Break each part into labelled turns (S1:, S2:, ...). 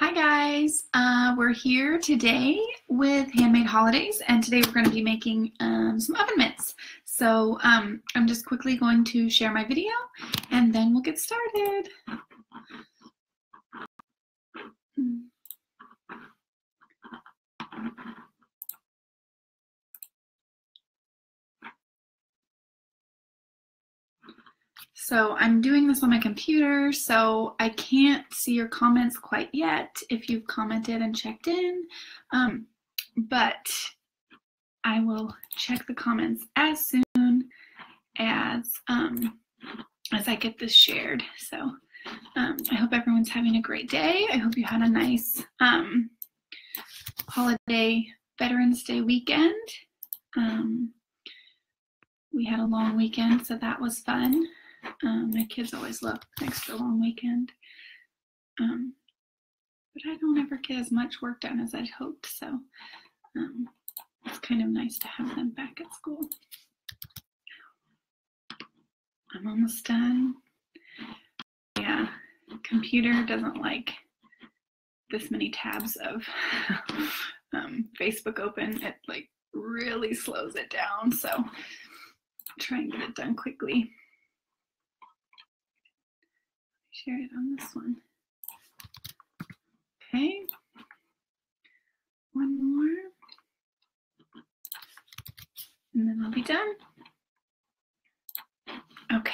S1: Hi guys, uh, we're here today with Handmade Holidays and today we're going to be making um, some oven mitts. So um, I'm just quickly going to share my video and then we'll get started. So I'm doing this on my computer, so I can't see your comments quite yet if you've commented and checked in, um, but I will check the comments as soon as um, as I get this shared. So um, I hope everyone's having a great day. I hope you had a nice um, holiday Veterans Day weekend. Um, we had a long weekend, so that was fun. Um, my kids always love an extra long weekend. Um, but I don't ever get as much work done as I'd hoped, so um, it's kind of nice to have them back at school. I'm almost done. Yeah, computer doesn't like this many tabs of um, Facebook open. It like really slows it down, so try and get it done quickly share it on this one. Okay. One more. And then I'll be done. Okay.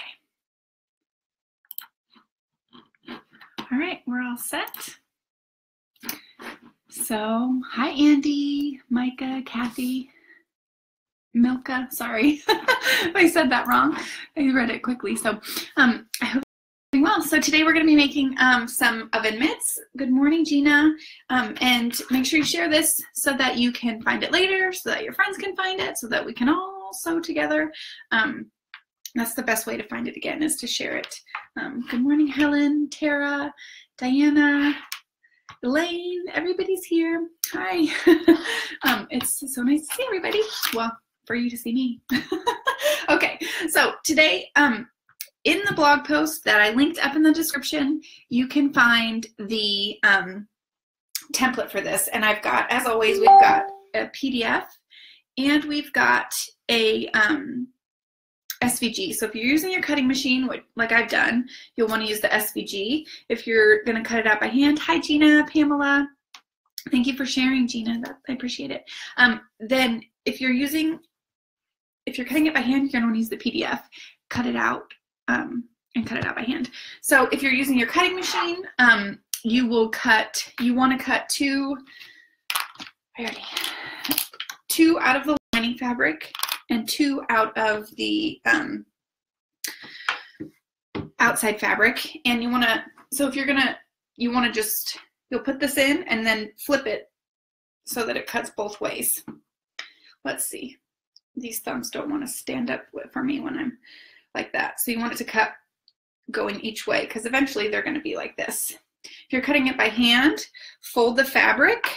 S1: All right, we're all set. So, hi Andy, Micah, Kathy, Milka. Sorry, I said that wrong. I read it quickly. So, um, I hope well. So today we're going to be making um, some oven mitts. Good morning, Gina. Um, and make sure you share this so that you can find it later, so that your friends can find it, so that we can all sew together. Um, that's the best way to find it again, is to share it. Um, good morning, Helen, Tara, Diana, Elaine, everybody's here. Hi. Um, it's so nice to see everybody. Well, for you to see me. okay, so today, um, in the blog post that I linked up in the description, you can find the um, template for this. And I've got, as always, we've got a PDF and we've got a um, SVG. So if you're using your cutting machine, like I've done, you'll want to use the SVG. If you're going to cut it out by hand, hi Gina, Pamela. Thank you for sharing, Gina. That, I appreciate it. Um, then if you're using, if you're cutting it by hand, you're going to want to use the PDF. Cut it out um, and cut it out by hand. So if you're using your cutting machine, um, you will cut, you want to cut two, two out of the lining fabric and two out of the um, outside fabric. And you want to, so if you're going to, you want to just, you'll put this in and then flip it so that it cuts both ways. Let's see. These thumbs don't want to stand up for me when I'm like that. So you want it to cut going each way because eventually they're going to be like this. If you're cutting it by hand, fold the fabric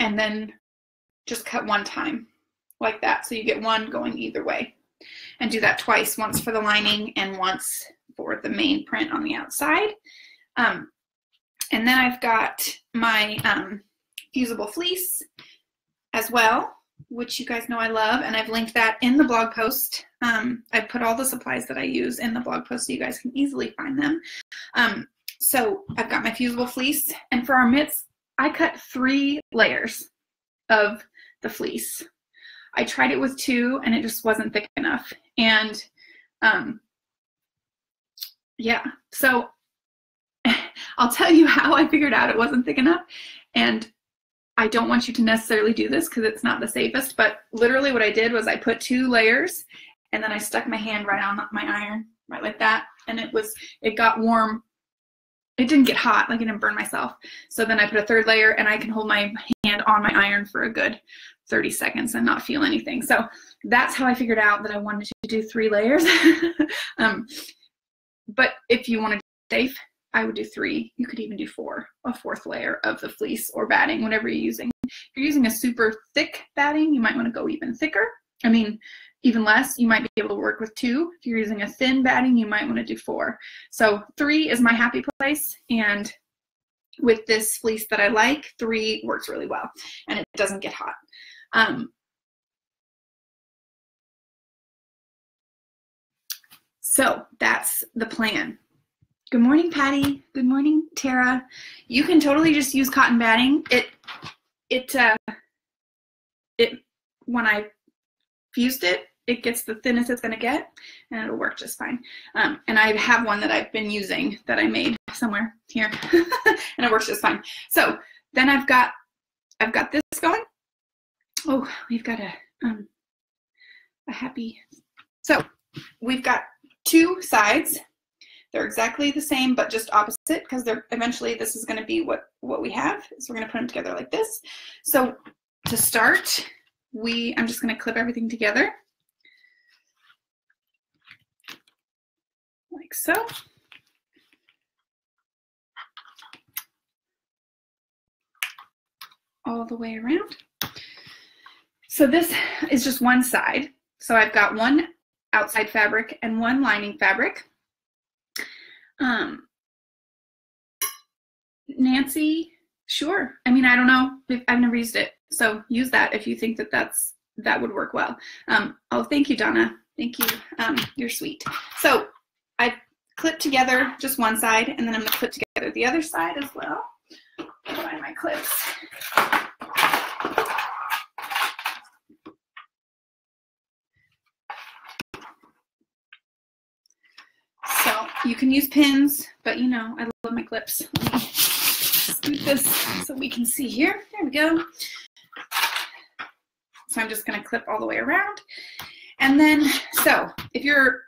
S1: and then just cut one time like that. So you get one going either way. And do that twice, once for the lining and once for the main print on the outside. Um, and then I've got my um, fusible fleece as well which you guys know I love, and I've linked that in the blog post. Um, I put all the supplies that I use in the blog post so you guys can easily find them. Um, so I've got my fusible fleece, and for our mitts, I cut three layers of the fleece. I tried it with two, and it just wasn't thick enough. And um, yeah, so I'll tell you how I figured out it wasn't thick enough. And I don't want you to necessarily do this because it's not the safest, but literally what I did was I put two layers and then I stuck my hand right on my iron, right like that. And it was, it got warm. It didn't get hot, like I didn't burn myself. So then I put a third layer and I can hold my hand on my iron for a good 30 seconds and not feel anything. So that's how I figured out that I wanted to do three layers. um, but if you want to be safe, I would do three. You could even do four, a fourth layer of the fleece or batting, whatever you're using. If you're using a super thick batting, you might want to go even thicker. I mean, even less, you might be able to work with two. If you're using a thin batting, you might want to do four. So three is my happy place, and with this fleece that I like, three works really well and it doesn't get hot. Um, so that's the plan. Good morning, Patty. Good morning, Tara. You can totally just use cotton batting. It, it, uh, it, when I fused it, it gets the thinnest it's going to get and it'll work just fine. Um, and I have one that I've been using that I made somewhere here and it works just fine. So then I've got, I've got this going. Oh, we've got a, um, a happy, so we've got two sides. They're exactly the same, but just opposite because they're eventually this is going to be what, what we have. So we're going to put them together like this. So to start, we, I'm just going to clip everything together. like so. All the way around. So this is just one side. So I've got one outside fabric and one lining fabric. Um, Nancy, sure. I mean, I don't know. I've never used it. So use that if you think that that's that would work well. Um, oh, thank you, Donna. Thank you. Um, you're sweet. So I clipped together just one side, and then I'm to clip together the other side as well. Find my clips. So you can use pins, but you know, I love my clips. Let me scoot this so we can see here. There we go. So I'm just going to clip all the way around. And then, so if you're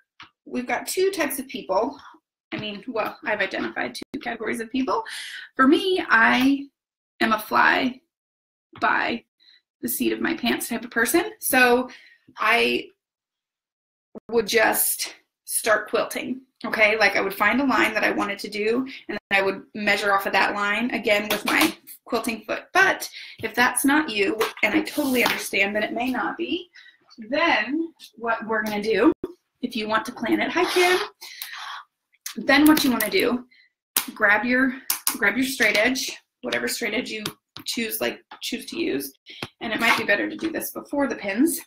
S1: we've got two types of people. I mean, well, I've identified two categories of people. For me, I am a fly by the seat of my pants type of person. So I would just start quilting. Okay, like I would find a line that I wanted to do, and then I would measure off of that line again with my quilting foot. But if that's not you, and I totally understand that it may not be, then what we're gonna do if you want to plan it. Hi, Kim. Then what you want to do, grab your grab your straight edge, whatever straight edge you choose like choose to use, and it might be better to do this before the pins.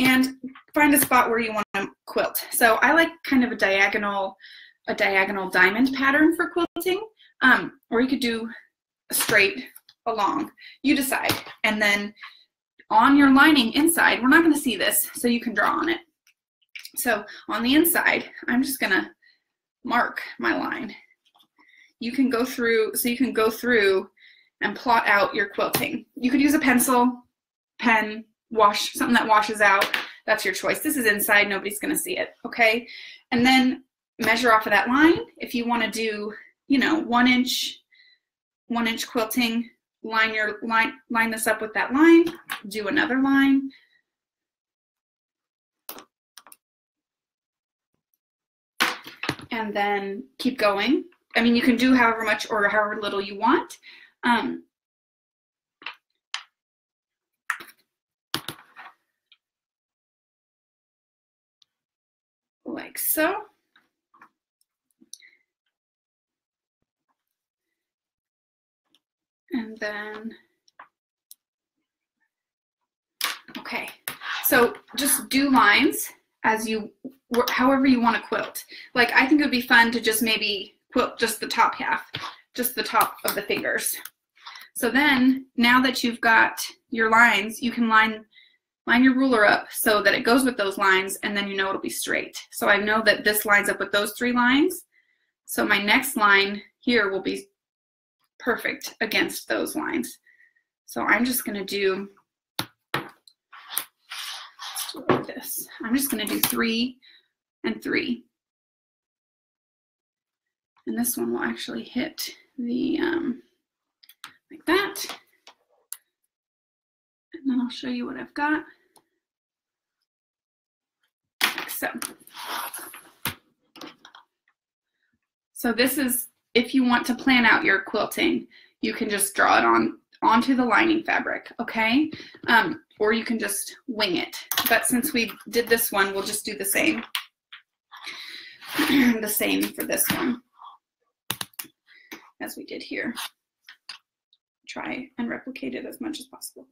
S1: And find a spot where you want to quilt. So I like kind of a diagonal a diagonal diamond pattern for quilting, um, or you could do straight along. You decide. And then on your lining inside, we're not going to see this, so you can draw on it. So on the inside, I'm just gonna mark my line. You can go through, so you can go through and plot out your quilting. You could use a pencil, pen, wash, something that washes out. That's your choice. This is inside, nobody's gonna see it, okay? And then measure off of that line. If you wanna do, you know, one inch, one inch quilting, line your line, line this up with that line, do another line, and then keep going. I mean, you can do however much or however little you want. Um, like so. And then, okay, so just do lines as you however you want to quilt. Like I think it would be fun to just maybe quilt just the top half, just the top of the fingers. So then now that you've got your lines, you can line line your ruler up so that it goes with those lines and then you know it'll be straight. So I know that this lines up with those three lines. So my next line here will be perfect against those lines. So I'm just to do like this. I'm just to do three and three. And this one will actually hit the, um, like that. And then I'll show you what I've got. Like so. So this is, if you want to plan out your quilting, you can just draw it on onto the lining fabric, okay? Um, or you can just wing it. But since we did this one, we'll just do the same. the same for this one. as we did here. Try and replicate it as much as possible.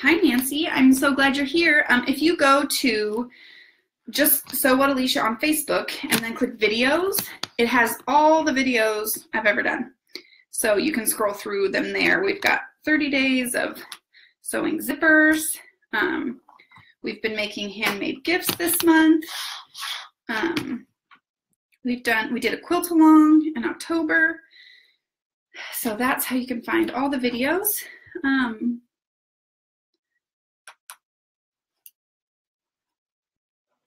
S1: Hi, Nancy. I'm so glad you're here. Um, if you go to just Sew What Alicia on Facebook and then click videos, it has all the videos I've ever done. So you can scroll through them there. We've got 30 days of sewing zippers. Um, we've been making handmade gifts this month. Um, we've done, we did a quilt along in October. So that's how you can find all the videos. Um,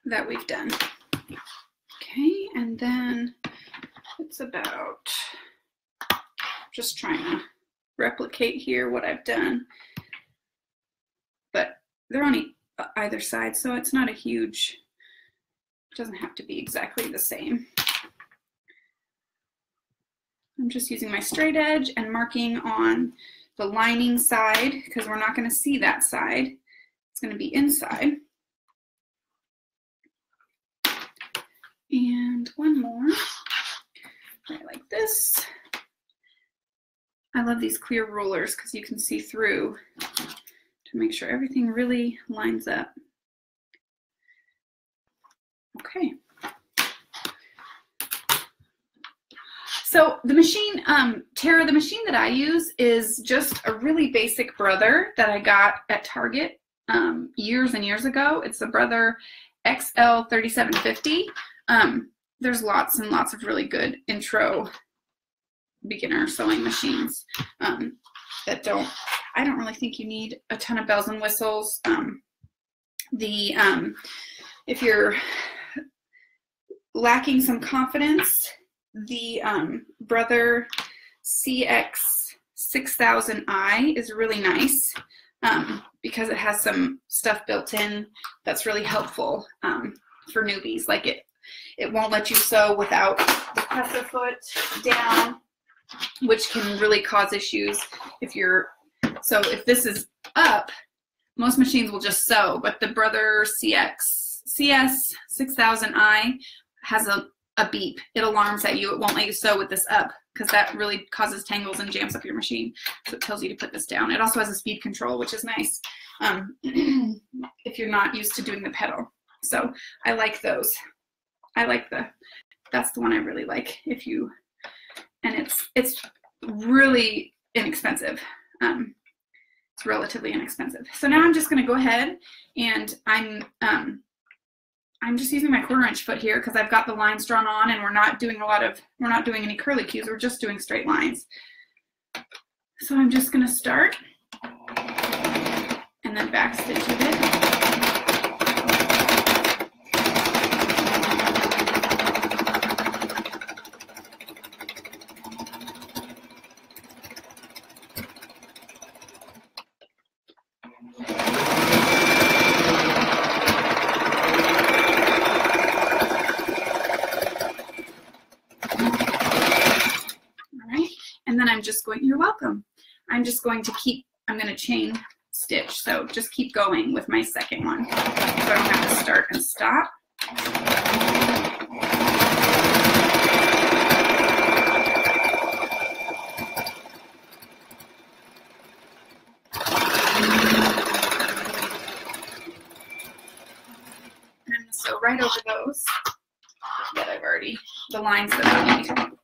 S1: that we've done. Okay, and then it's about just trying to replicate here what I've done. But they're on either side, so it's not a huge, it doesn't have to be exactly the same. I'm just using my straight edge and marking on the lining side because we're not going to see that side. It's going to be inside. And one more, right like this. I love these clear rulers because you can see through to make sure everything really lines up. Okay. So the machine, um, Tara, the machine that I use is just a really basic Brother that I got at Target um, years and years ago. It's the Brother XL3750. Um, there's lots and lots of really good intro beginner sewing machines um, that don't, I don't really think you need a ton of bells and whistles. Um, the, um, if you're lacking some confidence, the um, Brother CX 6000i is really nice um, because it has some stuff built in that's really helpful um, for newbies. Like it it won't let you sew without the presser foot down, which can really cause issues if you're, so if this is up, most machines will just sew, but the Brother CX, CS 6000i has a, a beep. It alarms at you. It won't let you sew with this up because that really causes tangles and jams up your machine. So it tells you to put this down. It also has a speed control, which is nice um, if you're not used to doing the pedal. So I like those. I like the, that's the one I really like if you, and it's, it's really inexpensive. Um, it's relatively inexpensive. So now I'm just gonna go ahead and I'm, um, I'm just using my quarter inch foot here because I've got the lines drawn on and we're not doing a lot of, we're not doing any curly cues, we're just doing straight lines. So I'm just gonna start and then back stitch with it. just going, you're welcome. I'm just going to keep, I'm going to chain stitch. So just keep going with my second one. So I don't have to start and stop. And so right over those that I've already, the lines that I need.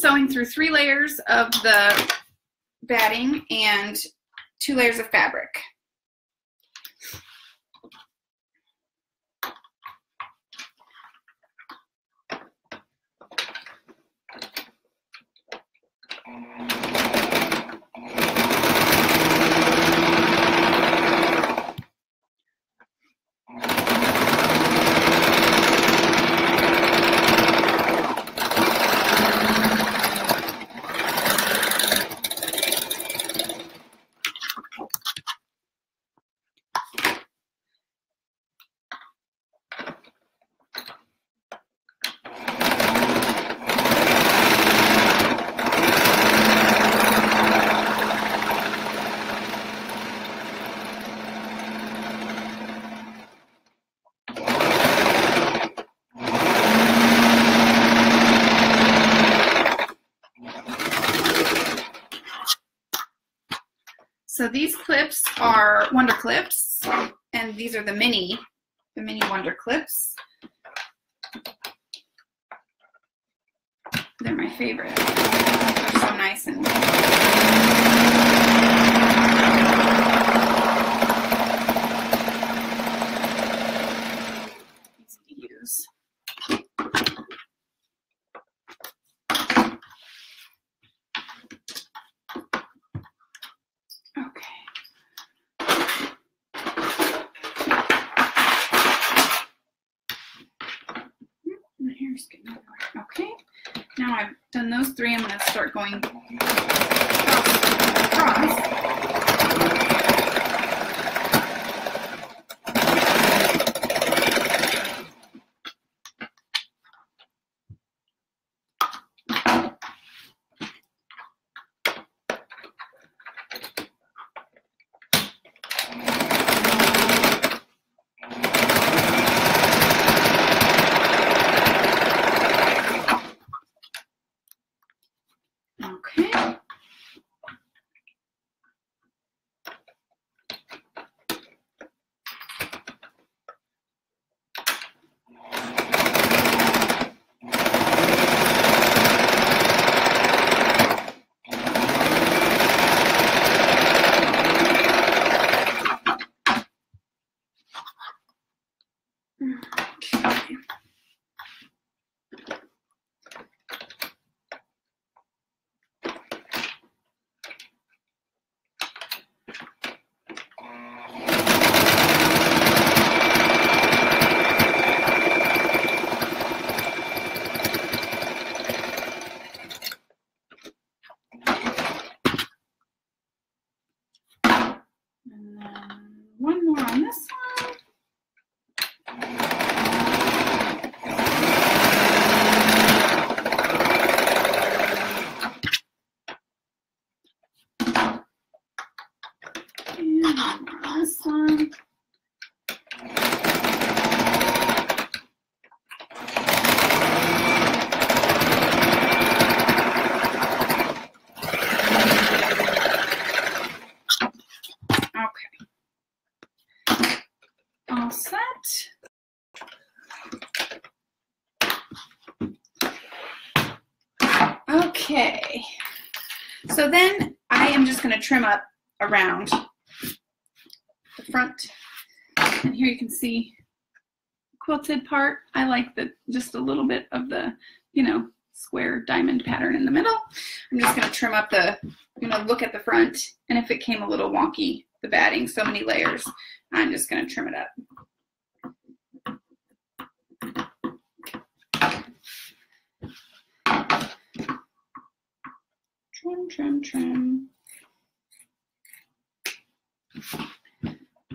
S1: sewing through three layers of the batting and two layers of fabric. So these clips are Wonder Clips, and these are the mini, the mini Wonder Clips. They're my favorite. They're so nice and easy to use. Okay. My hair's getting everywhere. Okay. Now I've done those three. I'm going to start going across. Trim up around the front. And here you can see the quilted part. I like the just a little bit of the, you know, square diamond pattern in the middle. I'm just going to trim up the, I'm going to look at the front and if it came a little wonky, the batting, so many layers, I'm just going to trim it up. Trim, trim, trim.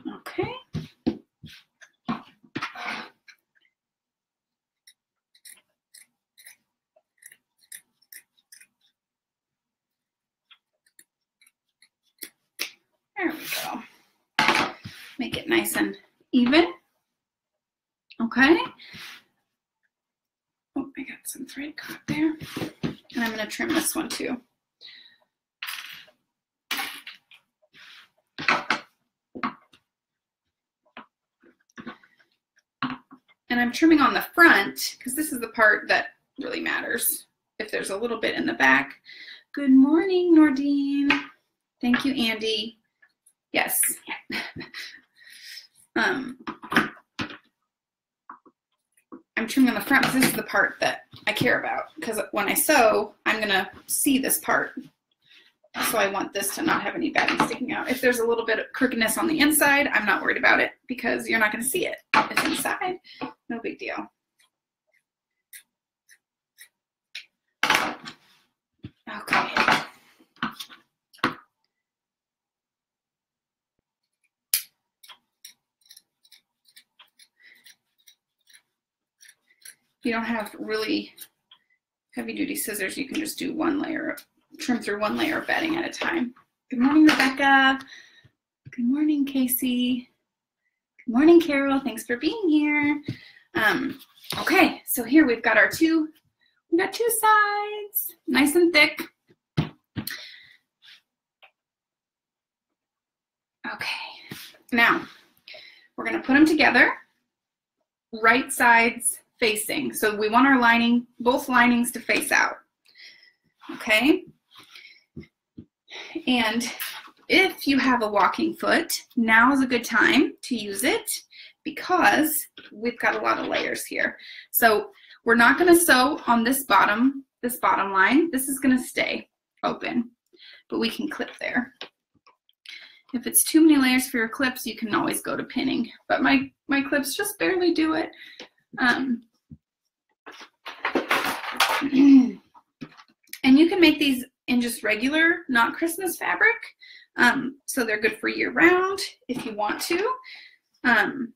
S1: Okay. There we go. Make it nice and even. Okay. Oh, I got some thread caught there. To trim this one too. And I'm trimming on the front because this is the part that really matters. If there's a little bit in the back. Good morning, Nordine. Thank you, Andy. Yes. um, I'm trimming on the front because this is the part that I care about. Because when I sew, I'm to see this part. So I want this to not have any batting sticking out. If there's a little bit of crookedness on the inside, I'm not worried about it because you're not to see it. It's inside, no big deal. Okay. You don't have really heavy duty scissors, you can just do one layer, of, trim through one layer of batting at a time. Good morning, Rebecca. Good morning, Casey. Good morning, Carol. Thanks for being here. Um, okay, so here we've got our two, we've got two sides, nice and thick. Okay, now we're gonna put them together, right sides facing. So we want our lining, both linings to face out. Okay? And if you have a walking foot, now is a good time to use it because we've got a lot of layers here. So we're not gonna sew on this bottom, this bottom line. This is gonna stay open, but we can clip there. If it's too many layers for your clips, you can always go to pinning, but my, my clips just barely do it. Um, and you can make these in just regular, not Christmas fabric. Um, so they're good for year round if you want to. Um,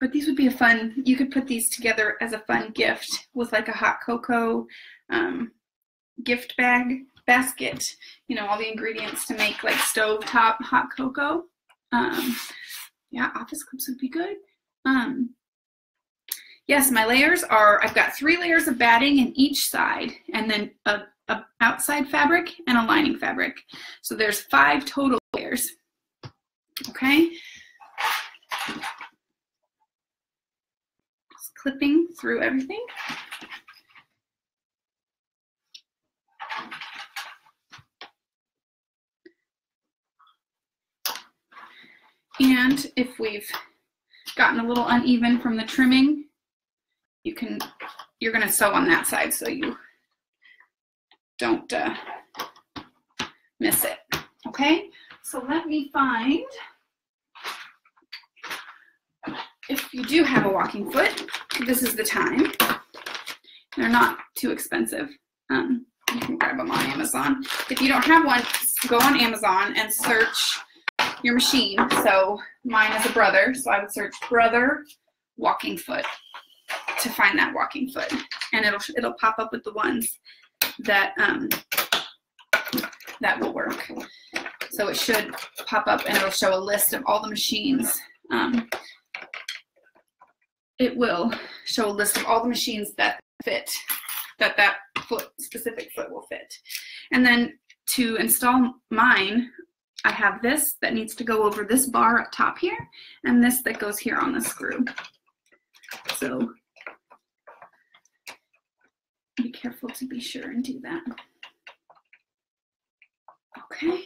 S1: but these would be a fun, you could put these together as a fun gift with like a hot cocoa um, gift bag basket, you know, all the ingredients to make like stove top hot cocoa. Um, yeah, office clips would be good. Um, yes, my layers are, I've got three layers of batting in each side and then a, a outside fabric and a lining fabric. So there's five total layers. Okay. Just clipping through everything. And if we've gotten a little uneven from the trimming, you can, you're gonna sew on that side so you don't uh, miss it, okay? So let me find, if you do have a walking foot, this is the time. They're not too expensive. Um, you can grab them on Amazon. If you don't have one, go on Amazon and search your machine. So mine is a brother, so I would search brother walking foot to find that walking foot, and it'll it'll pop up with the ones that um, that will work. So it should pop up and it'll show a list of all the machines. Um, it will show a list of all the machines that fit, that that foot, specific foot will fit. And then to install mine, I have this that needs to go over this bar up top here, and this that goes here on the screw. So be careful to be sure and do that. Okay.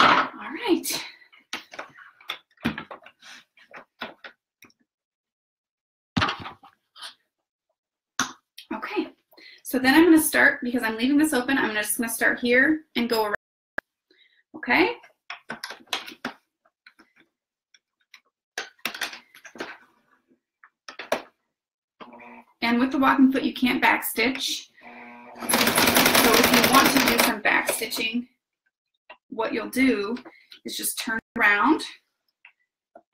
S1: All right. Okay, so then I'm going to start, because I'm leaving this open, I'm just going to start here and go around. Okay? And with the walking foot, you can't backstitch. So if you want to do some backstitching, what you'll do is just turn around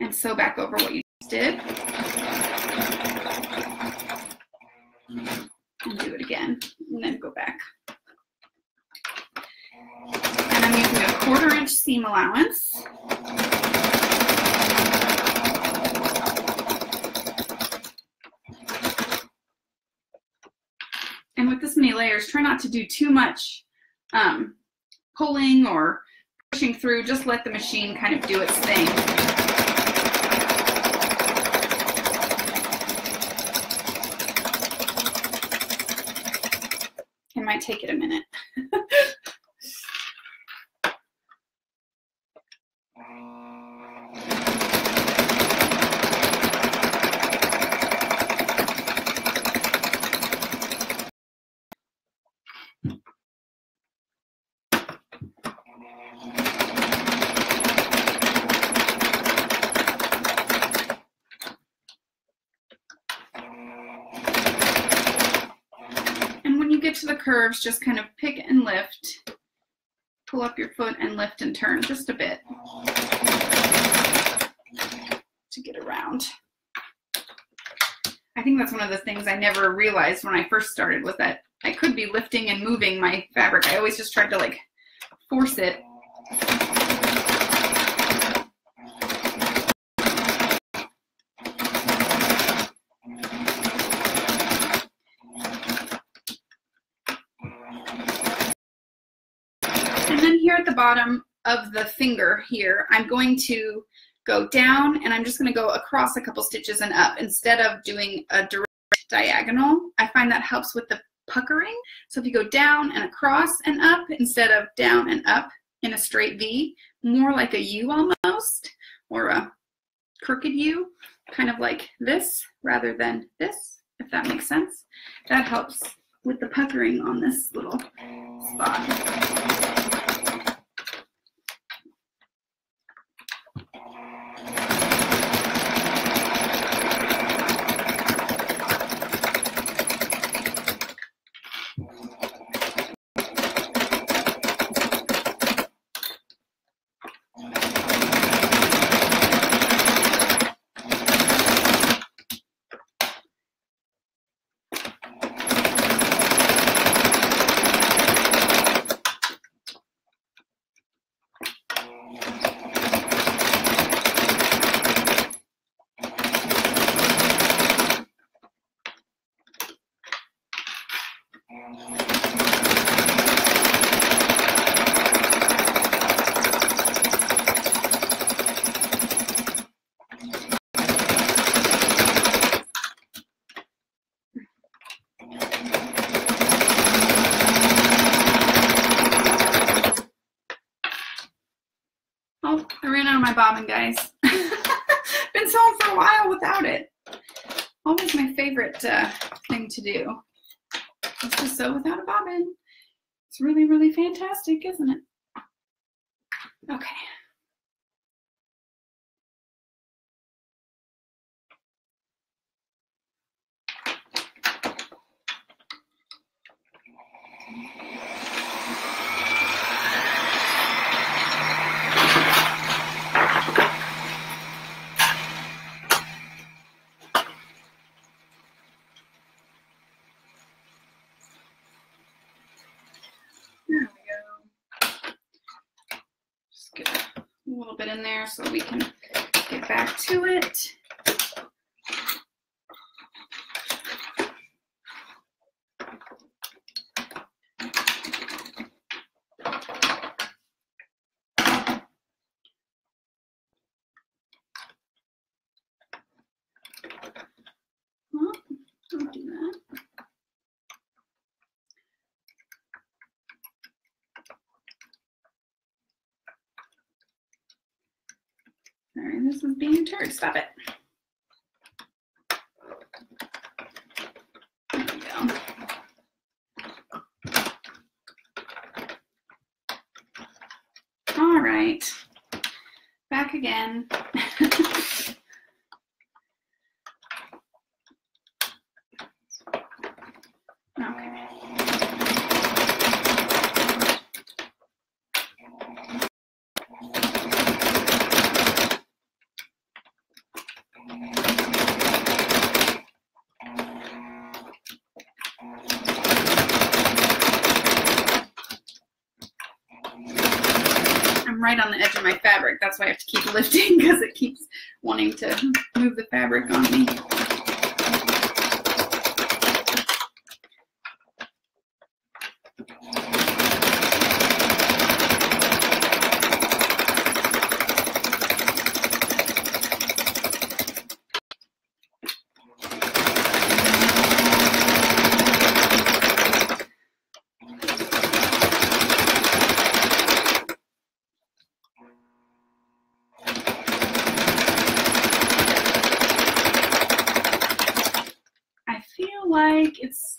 S1: and sew back over what you just did. And again, and then go back. And I'm using a quarter inch seam allowance. And with this many layers, try not to do too much um, pulling or pushing through. Just let the machine kind of do its thing. Take it a minute. And when you get to the curves, just kind of pick and lift. Pull up your foot and lift and turn just a bit to get around. I think that's one of the things I never realized when I first started was that I could be lifting and moving my fabric. I always just tried to like force it. here at the bottom of the finger here, I'm going to go down and I'm just going to go across a couple stitches and up instead of doing a direct diagonal. I find that helps with the puckering. So if you go down and across and up instead of down and up in a straight V, more like a U almost, or a crooked U, kind of like this rather than this, if that makes sense. That helps with the puckering on this little spot. In there so we can get back to it. this is being a turd. Stop it. There we go. All right. Back again. right on the edge of my fabric. That's why I have to keep lifting because it keeps wanting to move the fabric on me.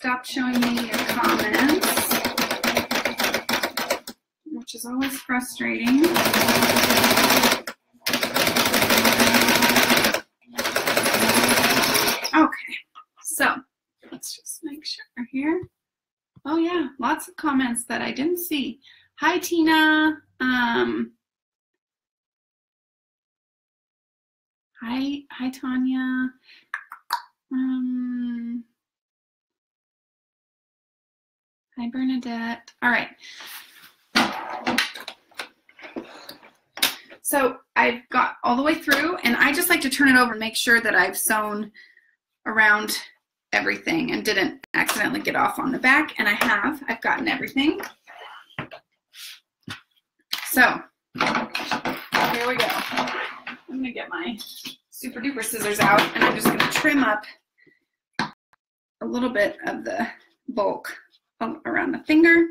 S1: stop showing me your comments, which is always frustrating. Okay, so let's just make sure we're here. Oh yeah, lots of comments that I didn't see. Hi Tina. Um, hi, hi Tanya. Um, Hi, Bernadette. All right. So I've got all the way through, and I just like to turn it over and make sure that I've sewn around everything and didn't accidentally get off on the back, and I have. I've gotten everything. so here we go. I'm gonna get my super duper scissors out and I'm just gonna trim up a little bit of the bulk around the finger.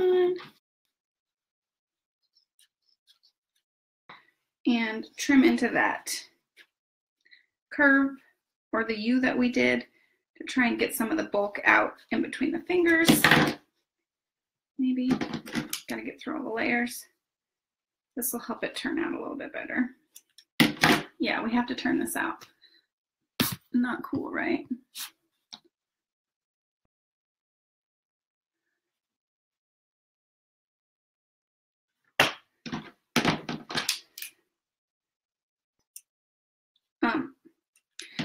S1: On. And trim into that curve or the U that we did to try and get some of the bulk out in between the fingers. Maybe, gotta get through all the layers. This will help it turn out a little bit better. Yeah, we have to turn this out. Not cool, right? Um,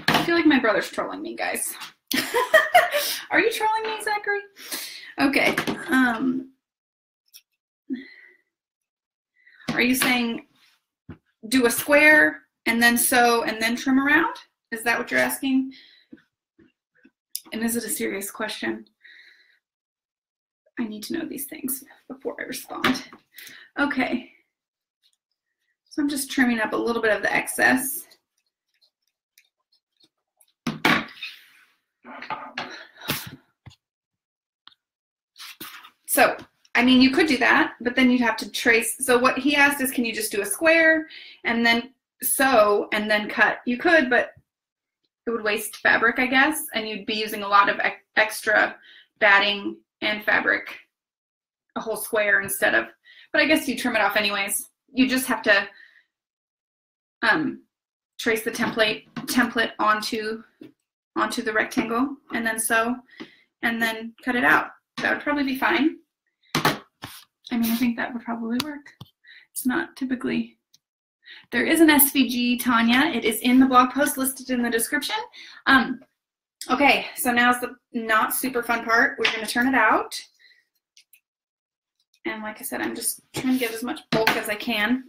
S1: I feel like my brother's trolling me, guys. Are you trolling me, Zachary? Okay. Um, are you saying do a square and then sew and then trim around? Is that what you're asking? And is it a serious question? I need to know these things before I respond. Okay. So I'm just trimming up a little bit of the excess. So, I mean, you could do that, but then you'd have to trace. So what he asked is, can you just do a square and then sew and then cut? You could, but it would waste fabric, I guess, and you'd be using a lot of extra batting and fabric, a whole square instead of, but I guess you trim it off anyways. You just have to um, trace the template template onto onto the rectangle and then sew and then cut it out. That would probably be fine. I mean, I think that would probably work. It's not typically. There is an SVG, Tanya. It is in the blog post listed in the description. Um, okay, so now's the not super fun part. We're going to turn it out. And like I said, I'm just trying to get as much bulk as I can.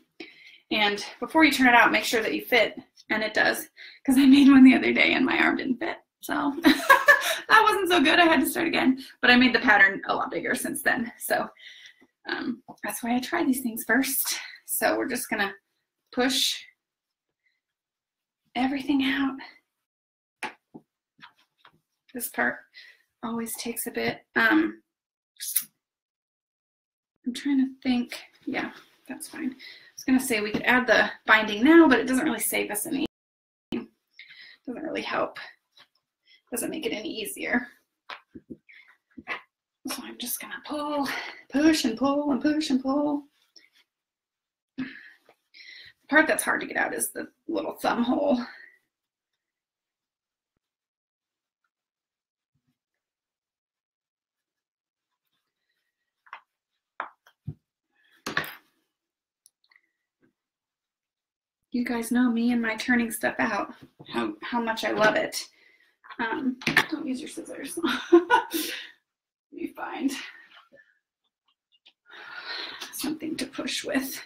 S1: And before you turn it out, make sure that you fit. And it does, because I made one the other day and my arm didn't fit. So that wasn't so good. I had to start again. But I made the pattern a lot bigger since then. So um, that's why I try these things first. So we're just gonna push everything out. This part always takes a bit. Um, I'm trying to think, yeah, that's fine. I was gonna say we could add the binding now, but it doesn't really save us any, doesn't really help. Doesn't make it any easier. So I'm just gonna pull, push and pull and push and pull. The part that's hard to get out is the little thumb hole. You guys know me and my turning stuff out, how, how much I love it. Um, don't use your scissors. me find something to push with.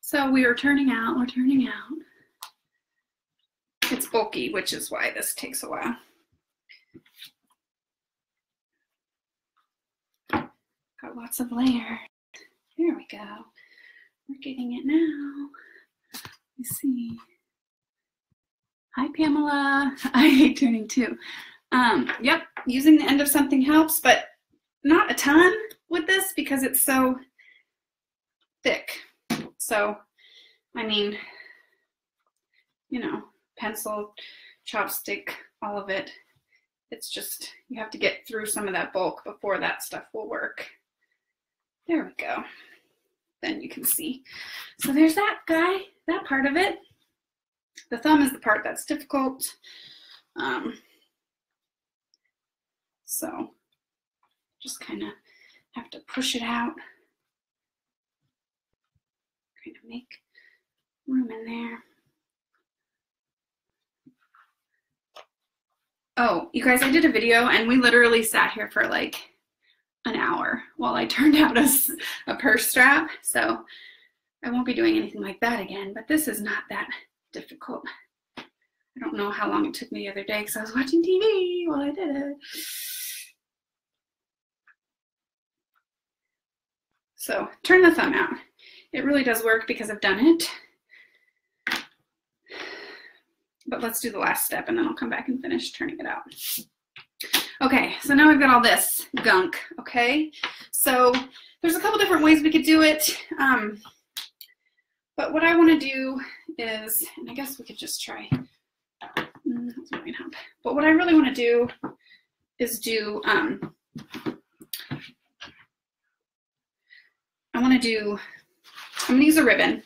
S1: So we are turning out, we're turning out. Bulky, which is why this takes a while. Got lots of layers. There we go. We're getting it now. Let's see. Hi, Pamela. I hate tuning too. Um, yep, using the end of something helps, but not a ton with this because it's so thick. So, I mean, you know, pencil, chopstick, all of it. It's just, you have to get through some of that bulk before that stuff will work. There we go. Then you can see. So there's that guy, that part of it. The thumb is the part that's difficult. Um, so just kind of have to push it out. Kind of make room in there. Oh, you guys, I did a video and we literally sat here for like an hour while I turned out a, a purse strap. So I won't be doing anything like that again, but this is not that difficult. I don't know how long it took me the other day because I was watching TV while I did it. So turn the thumb out. It really does work because I've done it. But let's do the last step and then I'll come back and finish turning it out. Okay, so now we've got all this gunk, okay? So there's a couple different ways we could do it. Um, but what I want to do is, and I guess we could just try, mm, but what I really want to do is do, um, I want to do, I'm going to use a ribbon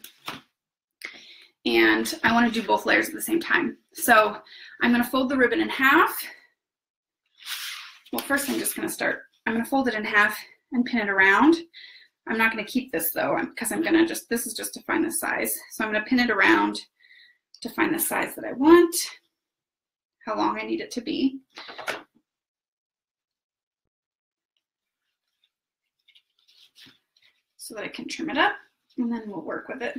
S1: and I want to do both layers at the same time. So I'm going to fold the ribbon in half. Well, first I'm just going to start, I'm going to fold it in half and pin it around. I'm not going to keep this though because I'm going to just, this is just to find the size. So I'm going to pin it around to find the size that I want, how long I need it to be. So that I can trim it up and then we'll work with it.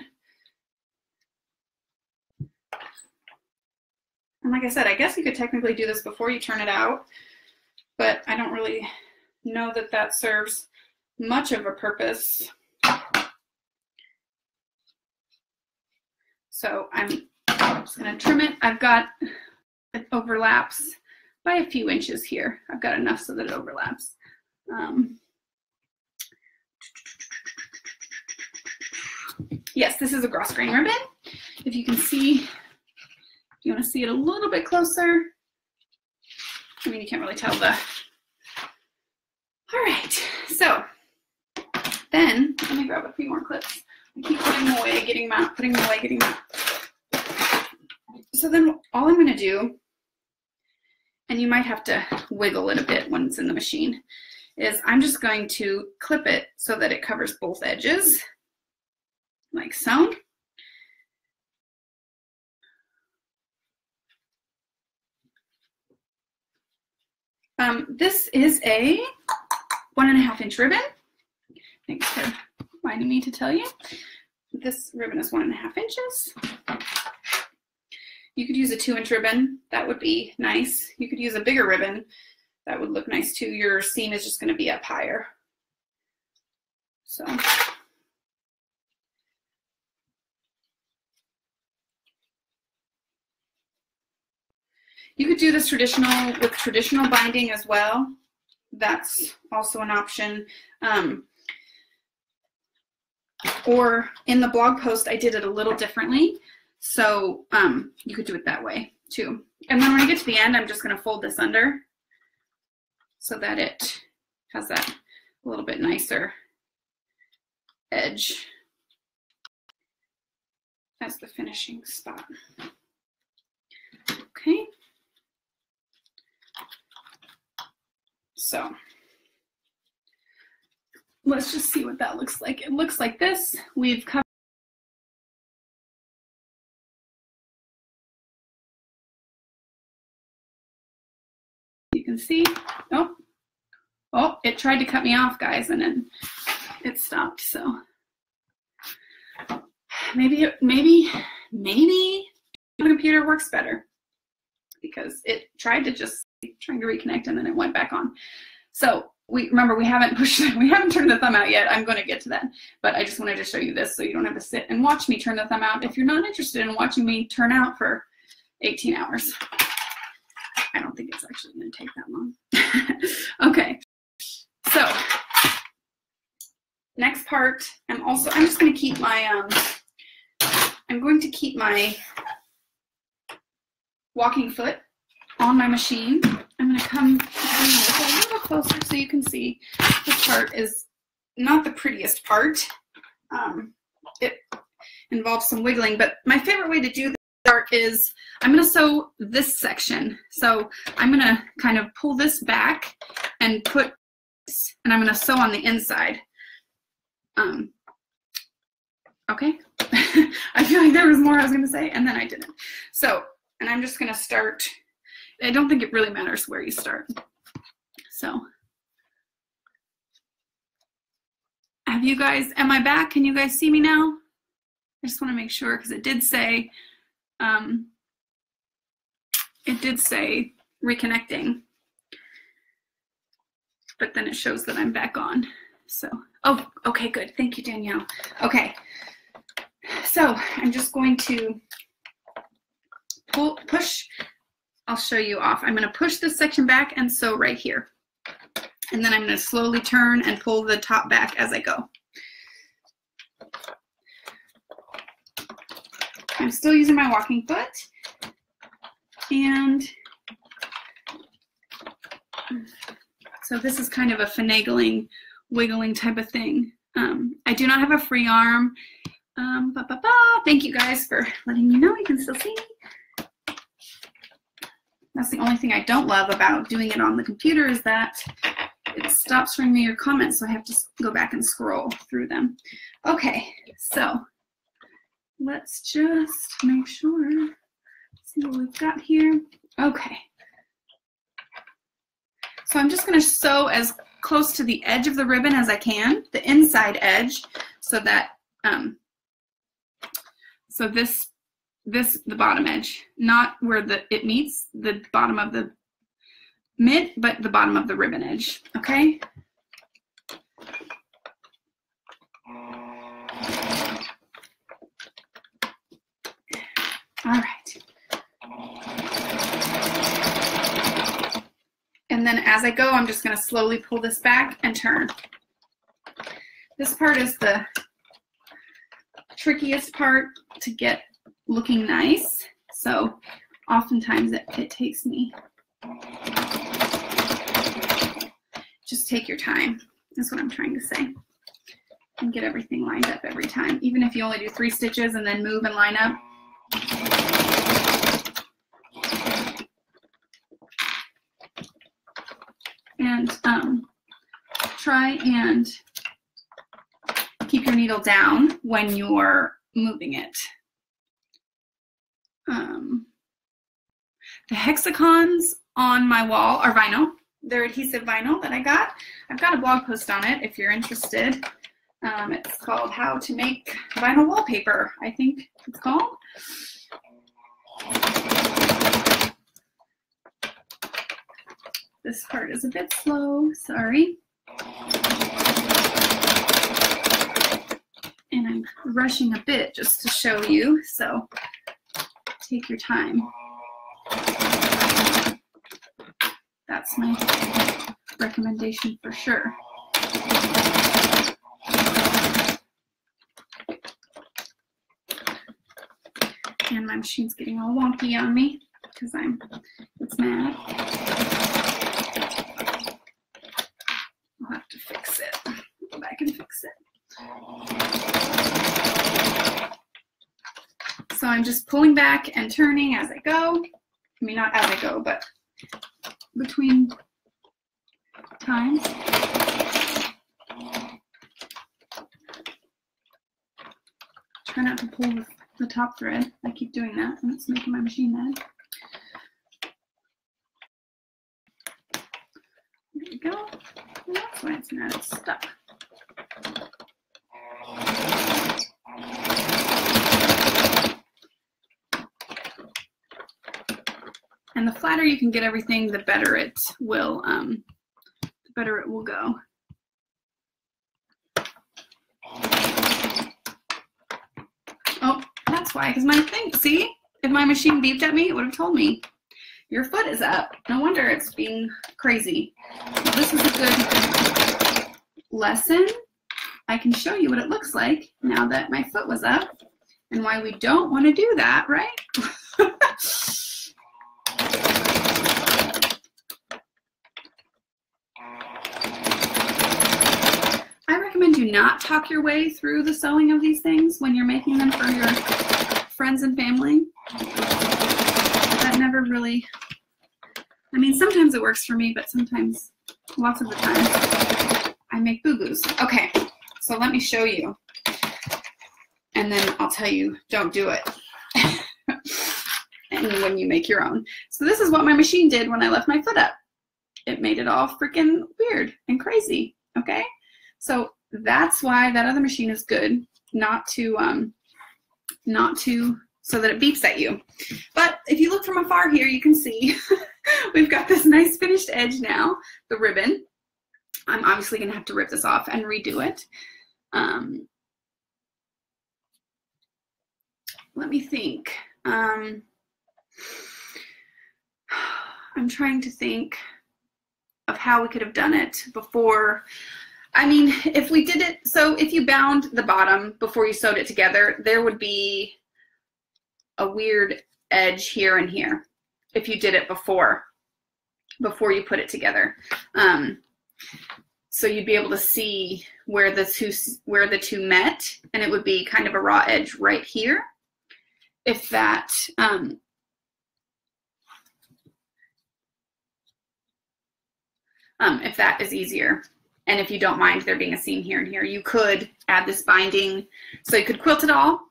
S1: And like I said, I guess you could technically do this before you turn it out, but I don't really know that that serves much of a purpose. So I'm just going to trim it. I've got it overlaps by a few inches here. I've got enough so that it overlaps. Um, yes, this is a grosgrain ribbon. If you can see you want to see it a little bit closer? I mean, you can't really tell the. All right, so then let me grab a few more clips. I keep putting them away, getting them out, putting them away, getting them out. So then all I'm going to do, and you might have to wiggle it a bit when it's in the machine, is I'm just going to clip it so that it covers both edges, like so. Um, this is a one and a half inch ribbon. Thanks for reminding me to tell you. This ribbon is one and a half inches. You could use a two inch ribbon. That would be nice. You could use a bigger ribbon. That would look nice too. Your seam is just going to be up higher. So You could do this traditional with traditional binding as well. That's also an option. Um, or in the blog post, I did it a little differently. So um, you could do it that way too. And then when I get to the end, I'm just going to fold this under so that it has that a little bit nicer edge as the finishing spot. Okay. So let's just see what that looks like. It looks like this. We've covered you can see, oh, oh, it tried to cut me off, guys, and then it stopped. So maybe, maybe, maybe the computer works better because it tried to just trying to reconnect and then it went back on. So we remember we haven't pushed we haven't turned the thumb out yet. I'm going to get to that, but I just wanted to show you this so you don't have to sit and watch me turn the thumb out if you're not interested in watching me turn out for 18 hours. I don't think it's actually going to take that long. okay, so next part. I'm also I'm just going to keep my um I'm going to keep my walking foot on my machine. I'm going to come a little closer so you can see this part is not the prettiest part. Um, it involves some wiggling, but my favorite way to do this part is I'm going to sew this section. So I'm going to kind of pull this back and put, and I'm going to sew on the inside. Um, okay, I feel like there was more I was going to say, and then I didn't. So, and I'm just going to start. I don't think it really matters where you start. So, have you guys, am I back? Can you guys see me now? I just want to make sure because it did say, um, it did say reconnecting, but then it shows that I'm back on. So, oh, okay, good. Thank you, Danielle. Okay, so I'm just going to pull, push, I'll show you off. I'm going to push this section back and sew right here. And then I'm going to slowly turn and pull the top back as I go. I'm still using my walking foot. And so this is kind of a finagling, wiggling type of thing. Um, I do not have a free arm. Um, ba, ba, ba. Thank you guys for letting me know you can still see. That's the only thing I don't love about doing it on the computer is that it stops showing me your comments, so I have to go back and scroll through them. Okay, so let's just make sure, see what we've got here. Okay. So I'm just gonna sew as close to the edge of the ribbon as I can, the inside edge, so that, um, so this, this, the bottom edge, not where the it meets the bottom of the mid, but the bottom of the ribbon edge, okay? All right. And then as I go, I'm just gonna slowly pull this back and turn. This part is the trickiest part to get looking nice. So oftentimes it, it takes me just take your time. That's what I'm trying to say. And get everything lined up every time. Even if you only do three stitches and then move and line up. And um, try and keep your needle down when you're moving it. Um, the hexagons on my wall are vinyl. They're adhesive vinyl that I got. I've got a blog post on it if you're interested. Um, it's called How to Make Vinyl Wallpaper, I think it's called. This part is a bit slow, sorry. And I'm rushing a bit just to show you, so take your time. That's my recommendation for sure. And my machine's getting all wonky on me because I'm, it's mad. I'll have to fix it. Go back and fix it. So I'm just pulling back and turning as I go. I mean, not as I go, but between times. Try not to pull the top thread. I keep doing that and it's making my machine mad. There we go. And that's why it's not stuck. And the flatter you can get everything, the better it will, um, the better it will go. Oh, that's why, because my thing, see, if my machine beeped at me, it would have told me, your foot is up. No wonder it's being crazy. Well, this is a good lesson. I can show you what it looks like now that my foot was up and why we don't want to do that, right? do not talk your way through the sewing of these things when you're making them for your friends and family. That never really, I mean, sometimes it works for me, but sometimes, lots of the time, I make boo-boos. Okay, so let me show you. And then I'll tell you, don't do it. and when you make your own. So this is what my machine did when I left my foot up. It made it all freaking weird and crazy, okay? So that's why that other machine is good, not to, um, not to, so that it beeps at you. But if you look from afar here, you can see we've got this nice finished edge now, the ribbon. I'm obviously gonna have to rip this off and redo it. Um, let me think. Um, I'm trying to think of how we could have done it before. I mean, if we did it, so if you bound the bottom before you sewed it together, there would be a weird edge here and here if you did it before, before you put it together. Um, so you'd be able to see where the two where the two met, and it would be kind of a raw edge right here. If that um, um, if that is easier. And if you don't mind there being a seam here and here, you could add this binding. So you could quilt it all,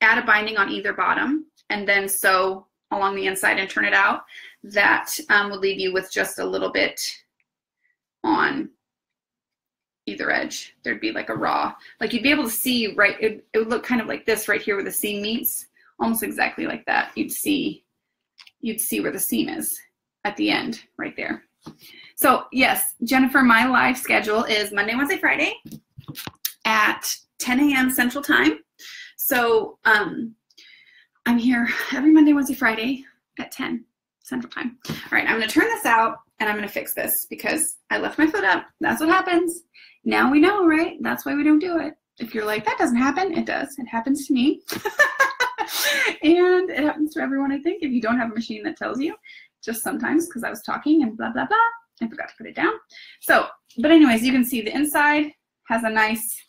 S1: add a binding on either bottom, and then sew along the inside and turn it out. That um, will leave you with just a little bit on either edge. There'd be like a raw, like you'd be able to see right, it, it would look kind of like this right here where the seam meets, almost exactly like that. You'd see, you'd see where the seam is at the end right there. So yes, Jennifer, my live schedule is Monday, Wednesday, Friday at 10 a.m. Central Time. So um, I'm here every Monday, Wednesday, Friday at 10 Central Time. All right, I'm gonna turn this out and I'm gonna fix this because I left my foot up. That's what happens. Now we know, right? That's why we don't do it. If you're like, that doesn't happen, it does. It happens to me. and it happens to everyone, I think, if you don't have a machine that tells you. Just sometimes because I was talking and blah, blah, blah. I forgot to put it down. So, but anyways, you can see the inside has a nice,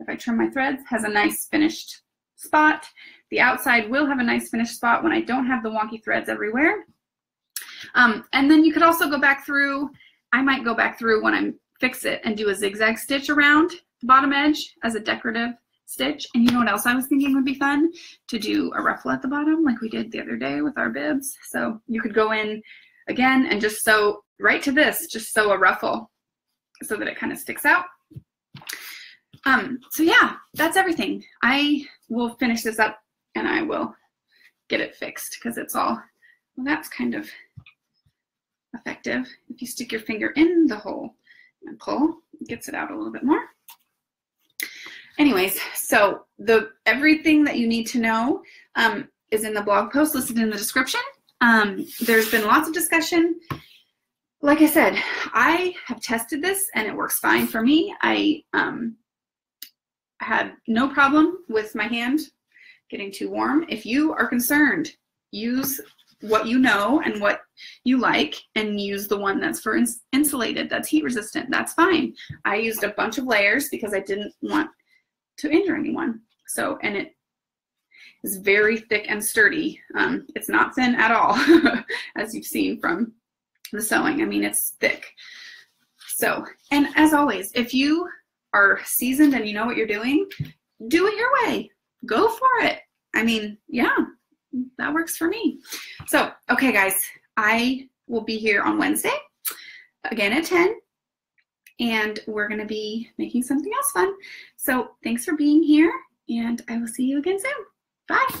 S1: if I trim my threads, has a nice finished spot. The outside will have a nice finished spot when I don't have the wonky threads everywhere. Um, and then you could also go back through, I might go back through when I fix it and do a zigzag stitch around the bottom edge as a decorative stitch. And you know what else I was thinking would be fun? To do a ruffle at the bottom like we did the other day with our bibs. So you could go in again and just sew right to this, just sew a ruffle so that it kind of sticks out. Um, so yeah, that's everything. I will finish this up and I will get it fixed because it's all, well, that's kind of effective. If you stick your finger in the hole and pull, it gets it out a little bit more. Anyways, so the everything that you need to know um, is in the blog post listed in the description. Um, there's been lots of discussion. Like I said, I have tested this and it works fine for me. I um, had no problem with my hand getting too warm. If you are concerned, use what you know and what you like and use the one that's for ins insulated, that's heat resistant. That's fine. I used a bunch of layers because I didn't want to injure anyone. So, and it is very thick and sturdy. Um, it's not thin at all, as you've seen from the sewing. I mean, it's thick. So, and as always, if you are seasoned and you know what you're doing, do it your way. Go for it. I mean, yeah, that works for me. So, okay, guys, I will be here on Wednesday again at 10 and we're going to be making something else fun. So thanks for being here, and I will see you again soon. Bye.